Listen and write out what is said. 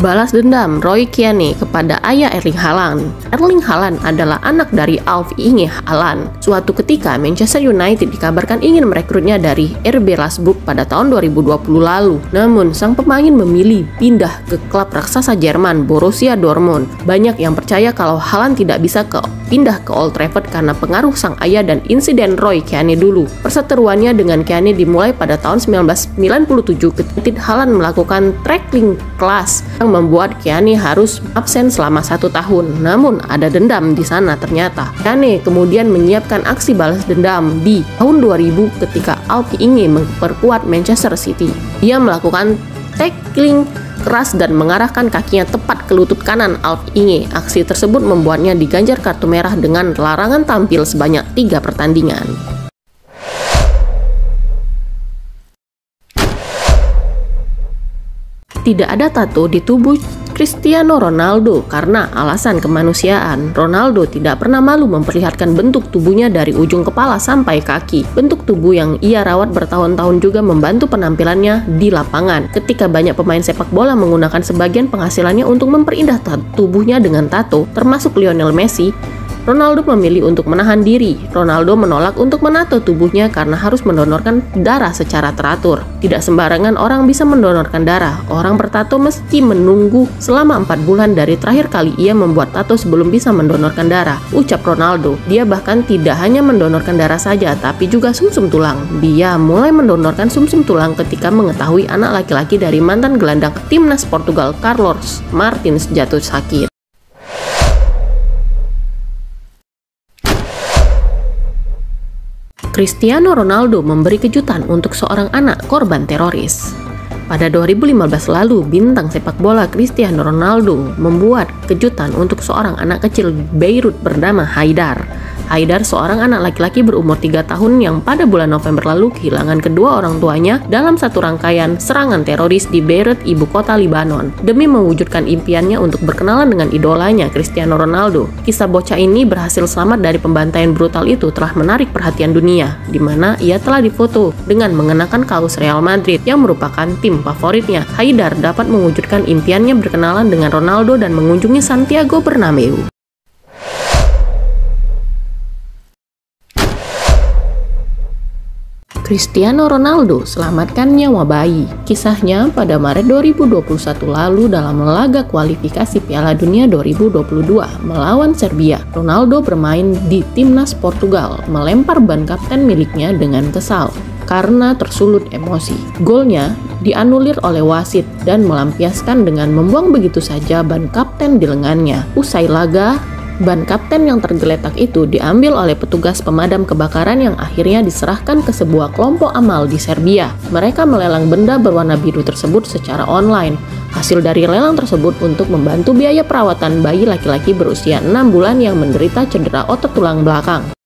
Balas dendam Roy Keane kepada ayah Erling Haaland. Erling Haaland adalah anak dari Alf Inge Haaland. Suatu ketika Manchester United dikabarkan ingin merekrutnya dari RB Salzburg pada tahun 2020 lalu. Namun sang pemain memilih pindah ke klub raksasa Jerman Borussia Dortmund. Banyak yang percaya kalau Haaland tidak bisa ke pindah ke Old Trafford karena pengaruh sang ayah dan insiden Roy Keane dulu. Perseteruannya dengan Keane dimulai pada tahun 1997 ketika Haaland melakukan tracking kelas yang membuat Keane harus absen selama satu tahun. Namun ada dendam di sana ternyata. Keane kemudian menyiapkan aksi balas dendam di tahun 2000 ketika Alpi ingin memperkuat Manchester City. Ia melakukan tackling keras dan mengarahkan kakinya tepat ke lutut kanan Alp Inge. Aksi tersebut membuatnya diganjar kartu merah dengan larangan tampil sebanyak tiga pertandingan. Tidak ada tato di tubuh Cristiano Ronaldo karena alasan kemanusiaan. Ronaldo tidak pernah malu memperlihatkan bentuk tubuhnya dari ujung kepala sampai kaki. Bentuk tubuh yang ia rawat bertahun-tahun juga membantu penampilannya di lapangan. Ketika banyak pemain sepak bola menggunakan sebagian penghasilannya untuk memperindah tubuhnya dengan tato, termasuk Lionel Messi, Ronaldo memilih untuk menahan diri. Ronaldo menolak untuk menato tubuhnya karena harus mendonorkan darah secara teratur. Tidak sembarangan orang bisa mendonorkan darah. Orang bertato mesti menunggu selama empat bulan dari terakhir kali ia membuat tato sebelum bisa mendonorkan darah. Ucap Ronaldo. Dia bahkan tidak hanya mendonorkan darah saja, tapi juga sumsum -sum tulang. Dia mulai mendonorkan sumsum -sum tulang ketika mengetahui anak laki-laki dari mantan gelandang timnas Portugal Carlos Martins jatuh sakit. Cristiano Ronaldo memberi kejutan untuk seorang anak korban teroris. Pada 2015 lalu, bintang sepak bola Cristiano Ronaldo membuat kejutan untuk seorang anak kecil Beirut bernama Haidar. Haidar seorang anak laki-laki berumur 3 tahun yang pada bulan November lalu kehilangan kedua orang tuanya dalam satu rangkaian serangan teroris di Beirut, ibu kota Libanon. Demi mewujudkan impiannya untuk berkenalan dengan idolanya Cristiano Ronaldo, kisah bocah ini berhasil selamat dari pembantaian brutal itu telah menarik perhatian dunia, di mana ia telah difoto dengan mengenakan kaos Real Madrid yang merupakan tim favoritnya. Haidar dapat mewujudkan impiannya berkenalan dengan Ronaldo dan mengunjungi Santiago Bernabeu. Cristiano Ronaldo selamatkan nyawa bayi. Kisahnya pada Maret 2021 lalu dalam laga kualifikasi Piala Dunia 2022 melawan Serbia. Ronaldo bermain di timnas Portugal, melempar ban kapten miliknya dengan kesal karena tersulut emosi. Golnya dianulir oleh wasit dan melampiaskan dengan membuang begitu saja ban kapten di lengannya. Usai laga, Ban kapten yang tergeletak itu diambil oleh petugas pemadam kebakaran yang akhirnya diserahkan ke sebuah kelompok amal di Serbia. Mereka melelang benda berwarna biru tersebut secara online. Hasil dari lelang tersebut untuk membantu biaya perawatan bayi laki-laki berusia 6 bulan yang menderita cedera otot tulang belakang.